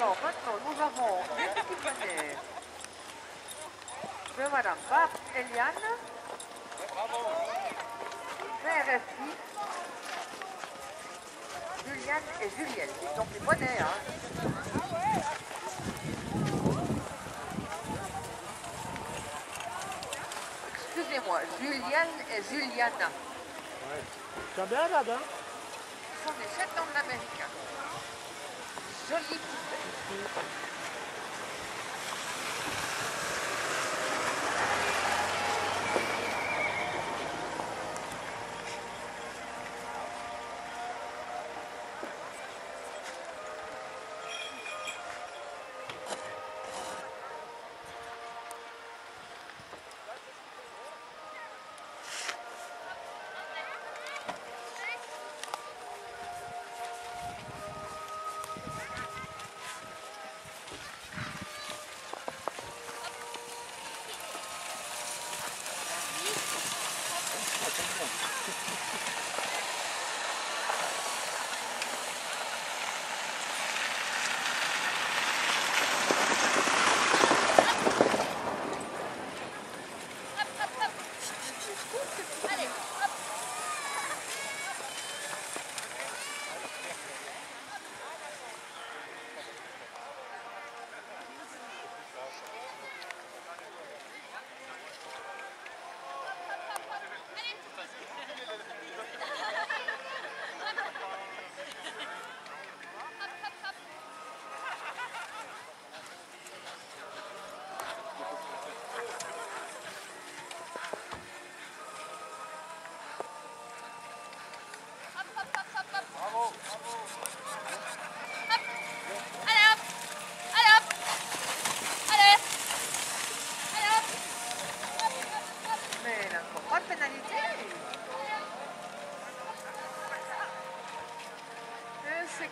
Alors maintenant, nous avons les petits bonnets de Madame Barbe Eliane, VRFI, Juliane et Julienne. Donc les bonnets, hein. Excusez-moi, Juliane et Juliana. Ouais. Tu as bien là-bas Ce sont des Shetland américains. Joli.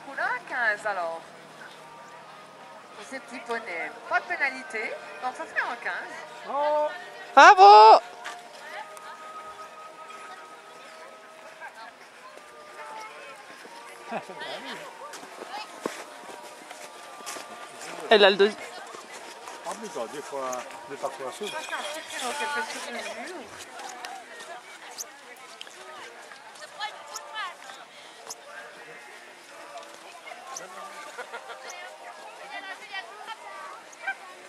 Et c'est cool à 15 alors. Pour ces petits poneys. Pas de pénalité. Donc ça fait un 15. Oh Bravo Elle a le deuxième. En plus, fois, fait sur mur.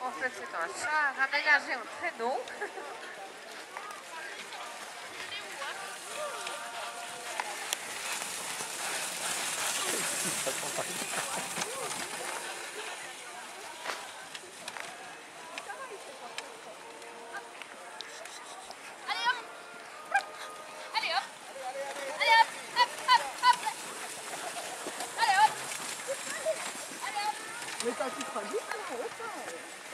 En fait, un char aménagé en traîneau. Mais t'as du temps, autant.